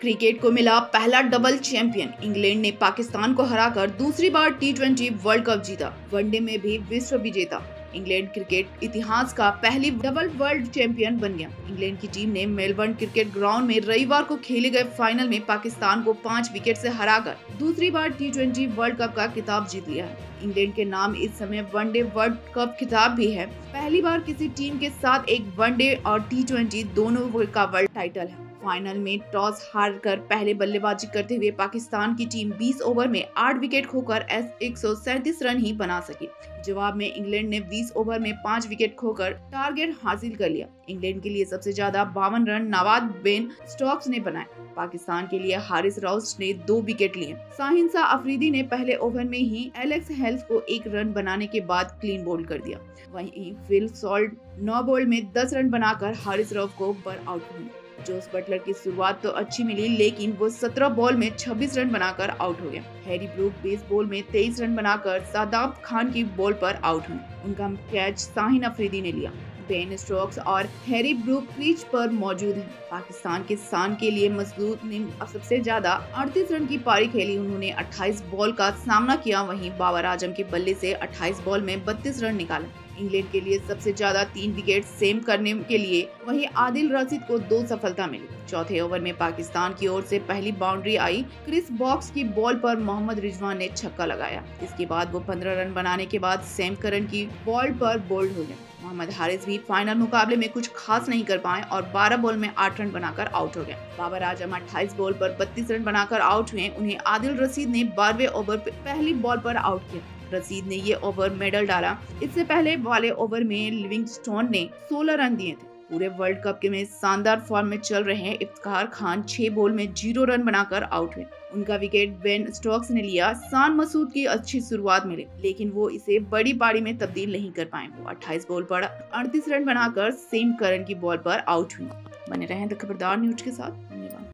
Cricket को मिला पहला डबल चैंपियन। इंग्लैंड ने पाकिस्तान को हराकर दूसरी बार टी ट्वेंटी वर्ल्ड कप जीता। वनडे में भी विश्व विजेता। इंग्लैंड क्रिकेट इतिहास का पहली डबल वर्ल्ड चैंपियन बन गया। इंग्लैंड की टीम ने मेलबर्न क्रिकेट ग्राउंड में रविवार को खेले गए फाइनल में पाकिस्तान को पाँच विकेट से हराकर दूसरी बार टी ट्वेंटी वर्ल्ड कप का खिताब जीत लिया है। इंग्लैंड के नाम इस समय वनडे वर्ल्ड कप खिताब भी है। पहली बार किसी टीम के साथ एक वनडे और टी ट्वेंटी दोनों का वर्ल्ड टाइटल है। फाइनल में टॉस हार कर पहले बल्लेबाजी करते हुए पाकिस्तान की टीम 20 ओवर में 8 विकेट खोकर एक सौ सैंतीस रन ही बना सकी। जवाब में इंग्लैंड ने 20 ओवर में 5 विकेट खोकर टारगेट हासिल कर लिया। इंग्लैंड के लिए सबसे ज़्यादा बावन रन नवाद बेन स्टॉक्स ने बनाए। पाकिस्तान के लिए हारिस राउस ने दो विकेट लिए। साहिंसा अफरीदी ने पहले ओवर में ही एलेक्स हेल्स को एक रन बनाने के बाद क्लीन बोल्ड कर दिया। वहीं फिल सॉल्ट नौ बॉल में 10 रन बनाकर हारिस राउफ को बर आउट हुए जोस बटलर की शुरुआत तो अच्छी मिली, लेकिन वो 17 बॉल में 26 रन बनाकर आउट हो गया हैरी ब्रूक बेस बॉल में 23 रन बनाकर सादाब खान की बॉल पर आउट हुए उनका कैच साहिन अफरीदी ने लिया। बेन स्ट्रोक्स और हैरी ब्रूक क्रीज पर मौजूद हैं। पाकिस्तान के शान के लिए मजदूर ने सबसे ज़्यादा 38 रन की पारी खेली। उन्होंने 28 बॉल का सामना किया। वहीं बाबर आज़म के बल्ले से 28 बॉल में 32 रन निकाले। इंग्लैंड के लिए सबसे ज़्यादा तीन विकेट सेम करने के लिए वहीं आदिल रशीद को दो सफलता मिली। चौथे ओवर में पाकिस्तान की ओर से पहली बाउंड्री आई। क्रिस बॉक्स की बॉल पर मोहम्मद रिजवान ने छक्का लगाया। इसके बाद वो पंद्रह रन बनाने के बाद सेम करन की बॉल पर बोल्ड हो गए। मोहम्मद हारिस भी फाइनल मुकाबले में कुछ खास नहीं कर पाए और 12 बॉल में 8 रन बनाकर आउट हो गए। बाबर आज़म 28 बॉल पर 32 रन बनाकर आउट हुए। उन्हें आदिल रशीद ने बारहवें ओवर पहली बॉल पर आउट किया। रसीद ने ये ओवर मेडल डाला। इससे पहले वाले ओवर में लिविंगस्टोन ने 16 रन दिए थे। पूरे वर्ल्ड कप के में शानदार फॉर्म में चल रहे इफ्तार खान छह बॉल में ज़ीरो रन बनाकर आउट हुए। उनका विकेट बेन स्टॉक्स ने लिया। सान मसूद की अच्छी शुरुआत मिली, लेकिन वो इसे बड़ी पारी में तब्दील नहीं कर पाए। वो 28 बॉल पर 38 रन बनाकर सेम करन की बॉल पर आउट हुई। बने रहे खबरदार न्यूज़ के साथ।